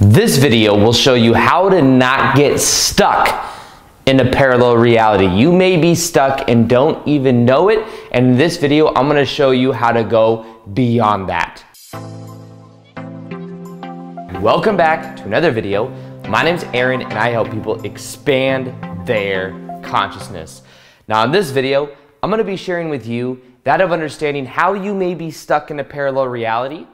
This video will show you how to not get stuck in a parallel reality. You may be stuck and don't even know it. And in this video, I'm gonna show you how to go beyond that. Welcome back to another video. My name's Aaron and I help people expand their consciousness. Now in this video, I'm gonna be sharing with you that of understanding how you may be stuck in a parallel reality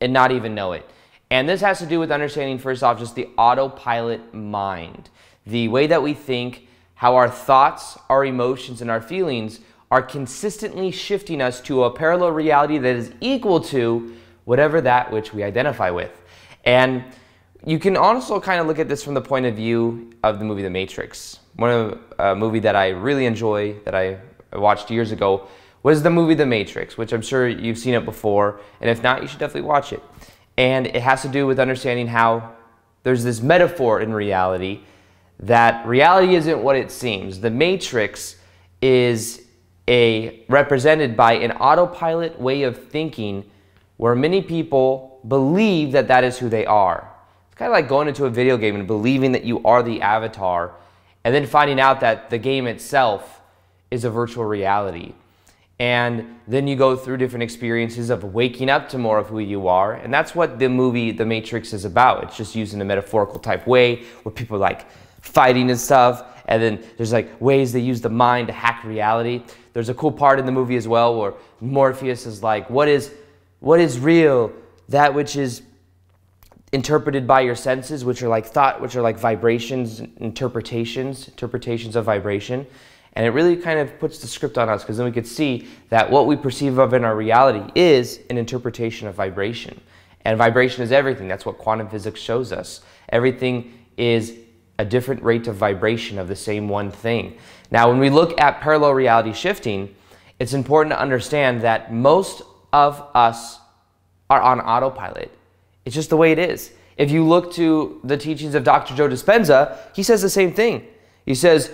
and not even know it. And this has to do with understanding, first off, just the autopilot mind. The way that we think, how our thoughts, our emotions, and our feelings are consistently shifting us to a parallel reality that is equal to whatever that which we identify with. And you can also kind of look at this from the point of view of the movie The Matrix. One of a movie that I really enjoy that I watched years ago was the movie The Matrix, which I'm sure you've seen it before, and if not, you should definitely watch it. And it has to do with understanding how there's this metaphor in reality that reality isn't what it seems. The Matrix is a represented by an autopilot way of thinking where many people believe that that is who they are. It's kind of like going into a video game and believing that you are the avatar and then finding out that the game itself is a virtual reality. And then you go through different experiences of waking up to more of who you are. And that's what the movie The Matrix is about. It's just used in a metaphorical type way where people are like fighting and stuff. And then there's like ways they use the mind to hack reality. There's a cool part in the movie as well where Morpheus is like, what is, what is real? That which is interpreted by your senses, which are like thought, which are like vibrations, interpretations, interpretations of vibration. And it really kind of puts the script on us because then we could see that what we perceive of in our reality is an interpretation of vibration. And vibration is everything. That's what quantum physics shows us. Everything is a different rate of vibration of the same one thing. Now, when we look at parallel reality shifting, it's important to understand that most of us are on autopilot. It's just the way it is. If you look to the teachings of Dr. Joe Dispenza, he says the same thing. He says,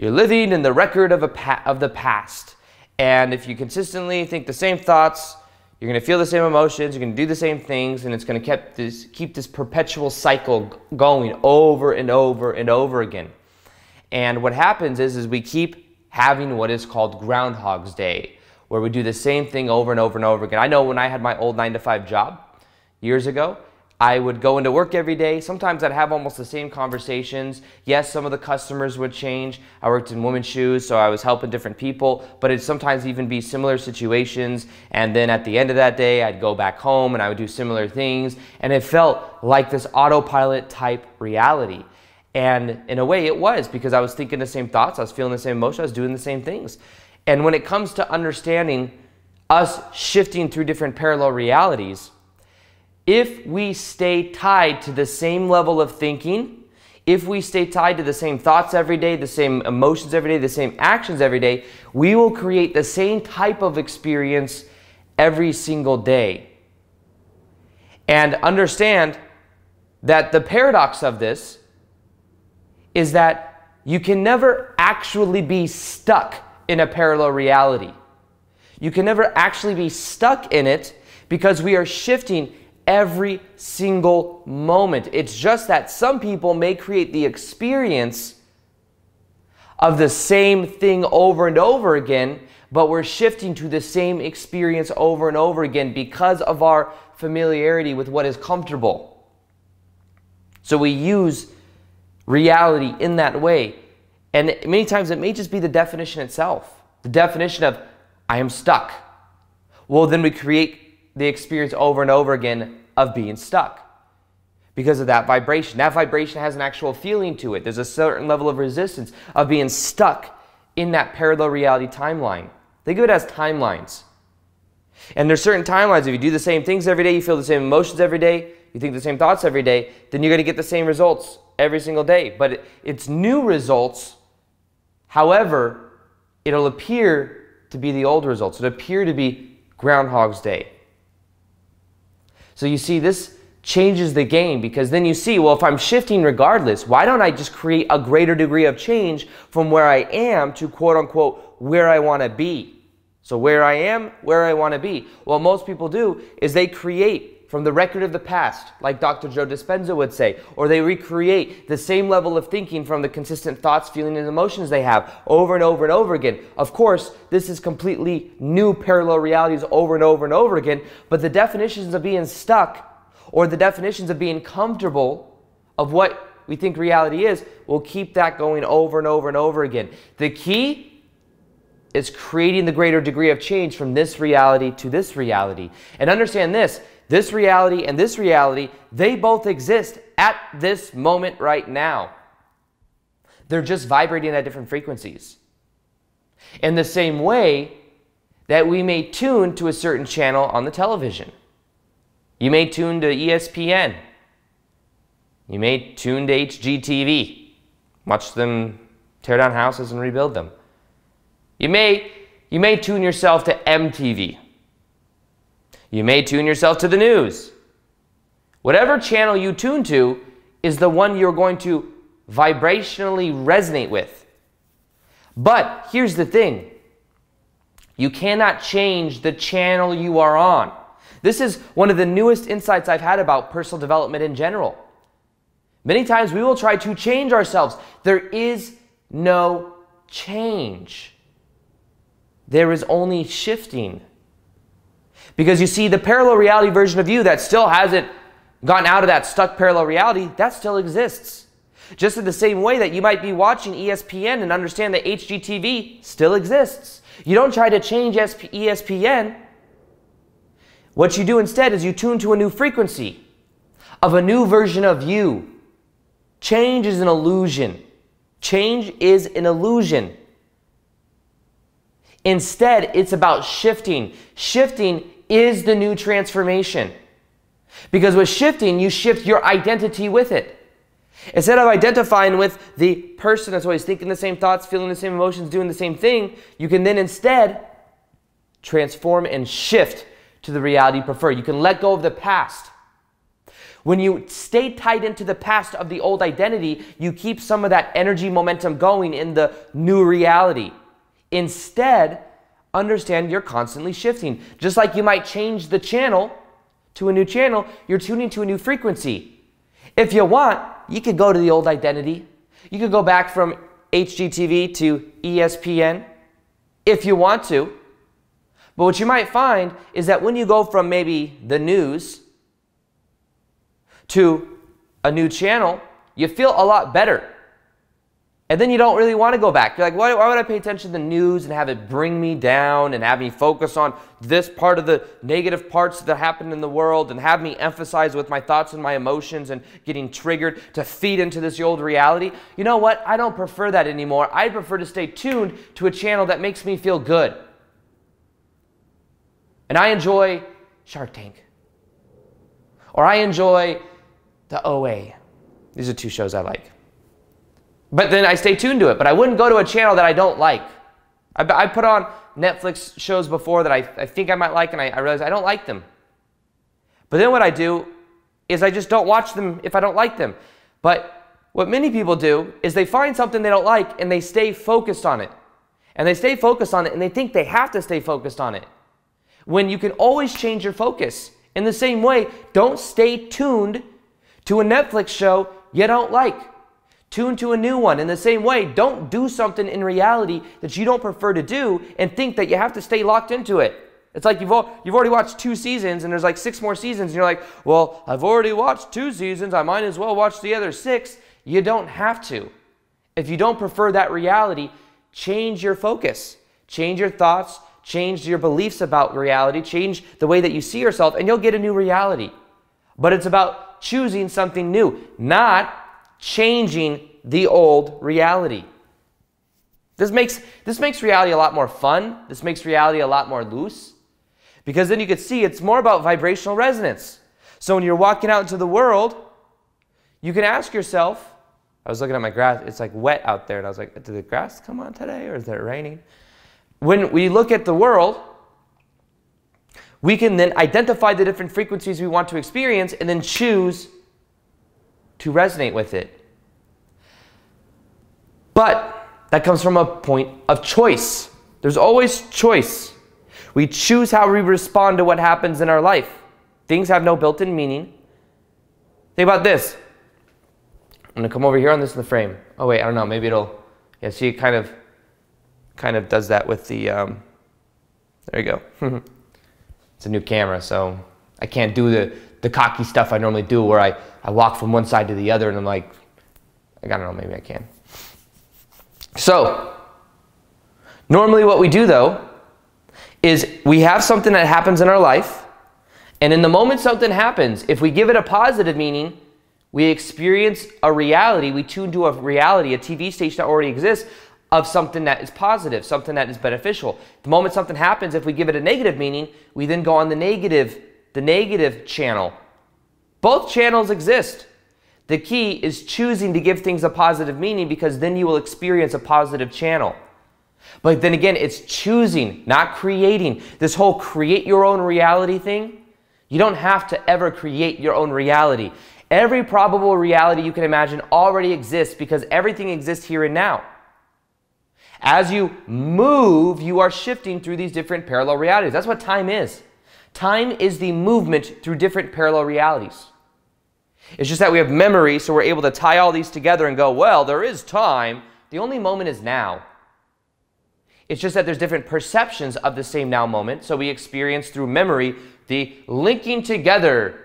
you're living in the record of, a of the past. And if you consistently think the same thoughts, you're going to feel the same emotions, you're going to do the same things, and it's going to keep this, keep this perpetual cycle going over and over and over again. And what happens is, is we keep having what is called Groundhog's Day, where we do the same thing over and over and over again. I know when I had my old nine to five job years ago, I would go into work every day. Sometimes I'd have almost the same conversations. Yes, some of the customers would change. I worked in women's shoes, so I was helping different people, but it'd sometimes even be similar situations. And then at the end of that day, I'd go back home and I would do similar things. And it felt like this autopilot type reality. And in a way, it was because I was thinking the same thoughts, I was feeling the same emotions, I was doing the same things. And when it comes to understanding us shifting through different parallel realities, if we stay tied to the same level of thinking, if we stay tied to the same thoughts every day, the same emotions every day, the same actions every day, we will create the same type of experience every single day. And understand that the paradox of this is that you can never actually be stuck in a parallel reality. You can never actually be stuck in it because we are shifting every single moment. It's just that some people may create the experience of the same thing over and over again, but we're shifting to the same experience over and over again because of our familiarity with what is comfortable. So we use reality in that way. And many times it may just be the definition itself. The definition of, I am stuck. Well, then we create the experience over and over again of being stuck because of that vibration. That vibration has an actual feeling to it. There's a certain level of resistance of being stuck in that parallel reality timeline. Think of it as timelines. And there's certain timelines. If you do the same things every day, you feel the same emotions every day, you think the same thoughts every day, then you're going to get the same results every single day. But it's new results. However, it'll appear to be the old results. It'll appear to be Groundhog's Day. So you see, this changes the game because then you see, well, if I'm shifting regardless, why don't I just create a greater degree of change from where I am to quote unquote where I want to be? So where I am, where I want to be. What most people do is they create from the record of the past, like Dr. Joe Dispenza would say, or they recreate the same level of thinking from the consistent thoughts, feelings, and emotions they have over and over and over again. Of course, this is completely new parallel realities over and over and over again, but the definitions of being stuck or the definitions of being comfortable of what we think reality is, we'll keep that going over and over and over again. The key is creating the greater degree of change from this reality to this reality. And understand this this reality and this reality, they both exist at this moment right now. They're just vibrating at different frequencies. In the same way that we may tune to a certain channel on the television. You may tune to ESPN. You may tune to HGTV. Watch them tear down houses and rebuild them. You may, you may tune yourself to MTV. You may tune yourself to the news. Whatever channel you tune to is the one you're going to vibrationally resonate with. But here's the thing you cannot change the channel you are on. This is one of the newest insights I've had about personal development in general. Many times we will try to change ourselves. There is no change, there is only shifting. Because you see, the parallel reality version of you that still hasn't gotten out of that stuck parallel reality, that still exists. Just in the same way that you might be watching ESPN and understand that HGTV still exists. You don't try to change ESPN. What you do instead is you tune to a new frequency of a new version of you. Change is an illusion. Change is an illusion. Instead, it's about shifting. Shifting is the new transformation. Because with shifting, you shift your identity with it. Instead of identifying with the person that's always thinking the same thoughts, feeling the same emotions, doing the same thing, you can then instead transform and shift to the reality you prefer. You can let go of the past. When you stay tied into the past of the old identity, you keep some of that energy momentum going in the new reality. Instead, understand you're constantly shifting. Just like you might change the channel to a new channel, you're tuning to a new frequency. If you want, you could go to the old identity. You could go back from HGTV to ESPN if you want to. But what you might find is that when you go from maybe the news to a new channel, you feel a lot better and then you don't really want to go back. You're like, why, why, would I pay attention to the news and have it bring me down and have me focus on this part of the negative parts that happen in the world and have me emphasize with my thoughts and my emotions and getting triggered to feed into this old reality? You know what? I don't prefer that anymore. I prefer to stay tuned to a channel that makes me feel good. And I enjoy Shark Tank. Or I enjoy the OA. These are two shows I like. But then I stay tuned to it. But I wouldn't go to a channel that I don't like. I, I put on Netflix shows before that I, I think I might like, and I, I realize I don't like them. But then what I do is I just don't watch them if I don't like them. But what many people do is they find something they don't like and they stay focused on it. And they stay focused on it and they think they have to stay focused on it. When you can always change your focus. In the same way, don't stay tuned to a Netflix show you don't like. Tune to a new one. In the same way, don't do something in reality that you don't prefer to do and think that you have to stay locked into it. It's like you've, you've already watched two seasons and there's like six more seasons, and you're like, well, I've already watched two seasons. I might as well watch the other six. You don't have to. If you don't prefer that reality, change your focus, change your thoughts, change your beliefs about reality, change the way that you see yourself, and you'll get a new reality. But it's about choosing something new, not changing the old reality. This makes, this makes reality a lot more fun. This makes reality a lot more loose. Because then you can see it's more about vibrational resonance. So when you're walking out into the world, you can ask yourself, I was looking at my grass, it's like wet out there, and I was like, did the grass come on today or is it raining? When we look at the world, we can then identify the different frequencies we want to experience and then choose to resonate with it. But that comes from a point of choice. There's always choice. We choose how we respond to what happens in our life. Things have no built-in meaning. Think about this. I'm gonna come over here on this in the frame. Oh wait, I don't know, maybe it'll, yeah, see it kind of, kind of does that with the, um, there you go. it's a new camera, so I can't do the, the cocky stuff I normally do where I, I walk from one side to the other and I'm like, I don't know, maybe I can. So, normally what we do though is we have something that happens in our life, and in the moment something happens, if we give it a positive meaning, we experience a reality, we tune to a reality, a TV station that already exists of something that is positive, something that is beneficial. The moment something happens, if we give it a negative meaning, we then go on the negative, the negative channel. Both channels exist. The key is choosing to give things a positive meaning because then you will experience a positive channel. But then again, it's choosing, not creating. This whole create your own reality thing, you don't have to ever create your own reality. Every probable reality you can imagine already exists because everything exists here and now. As you move, you are shifting through these different parallel realities. That's what time is. Time is the movement through different parallel realities. It's just that we have memory, so we're able to tie all these together and go, well, there is time. The only moment is now. It's just that there's different perceptions of the same now moment, so we experience through memory the linking together.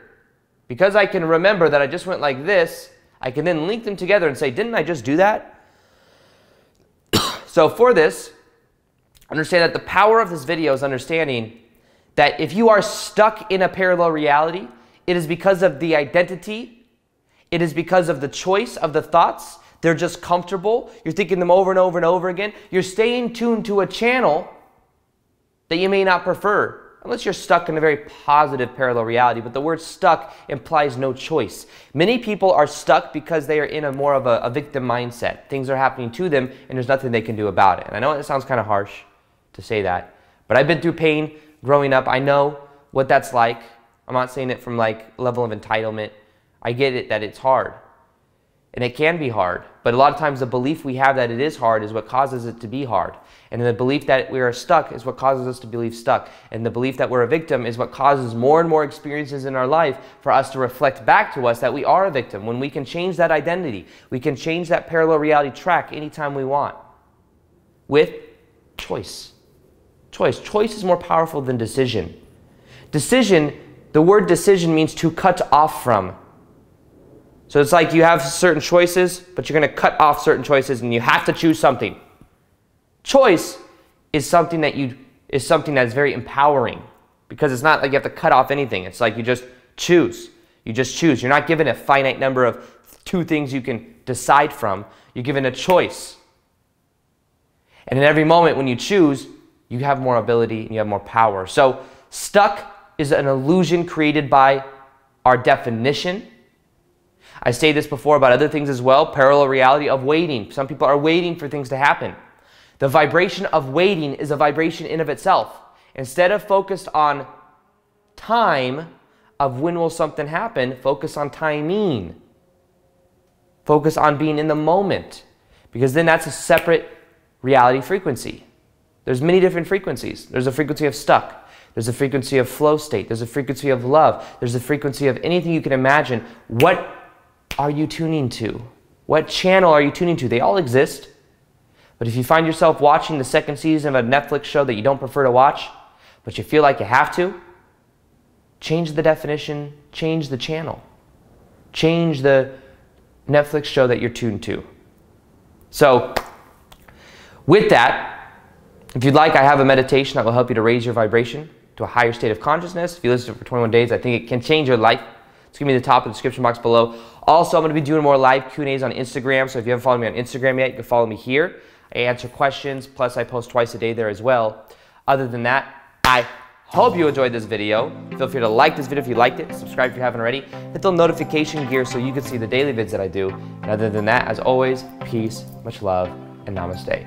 Because I can remember that I just went like this, I can then link them together and say, didn't I just do that? so for this, understand that the power of this video is understanding that if you are stuck in a parallel reality, it is because of the identity. It is because of the choice of the thoughts. They're just comfortable. You're thinking them over and over and over again. You're staying tuned to a channel that you may not prefer, unless you're stuck in a very positive parallel reality. But the word stuck implies no choice. Many people are stuck because they are in a more of a, a victim mindset. Things are happening to them and there's nothing they can do about it. And I know it sounds kind of harsh to say that, but I've been through pain growing up. I know what that's like. I'm not saying it from like level of entitlement. I get it that it's hard. And it can be hard. But a lot of times the belief we have that it is hard is what causes it to be hard. And the belief that we are stuck is what causes us to believe stuck. And the belief that we're a victim is what causes more and more experiences in our life for us to reflect back to us that we are a victim. When we can change that identity, we can change that parallel reality track anytime we want with choice. Choice. Choice is more powerful than decision. Decision the word decision means to cut off from. So it's like you have certain choices, but you're going to cut off certain choices and you have to choose something. Choice is something that you is something that is very empowering because it's not like you have to cut off anything. It's like you just choose. You just choose. You're not given a finite number of two things you can decide from. You're given a choice. And in every moment when you choose, you have more ability and you have more power. So stuck is an illusion created by our definition. I say this before about other things as well parallel reality of waiting. Some people are waiting for things to happen. The vibration of waiting is a vibration in of itself. Instead of focused on time of when will something happen, focus on timing. Focus on being in the moment because then that's a separate reality frequency. There's many different frequencies. There's a frequency of stuck. There's a frequency of flow state. There's a frequency of love. There's a frequency of anything you can imagine. What are you tuning to? What channel are you tuning to? They all exist. But if you find yourself watching the second season of a Netflix show that you don't prefer to watch, but you feel like you have to, change the definition, change the channel, change the Netflix show that you're tuned to. So, with that, if you'd like, I have a meditation that will help you to raise your vibration to a higher state of consciousness. If you listen to it for 21 days, I think it can change your life. It's to be the top of the description box below. Also, I'm to be doing more live Q&As on Instagram, so if you haven't followed me on Instagram yet, you can follow me here. I answer questions, plus I post twice a day there as well. Other than that, I hope you enjoyed this video. Feel free to like this video if you liked it, subscribe if you haven't already, hit the notification gear so you can see the daily vids that I do. And other than that, as always, peace, much love, and namaste.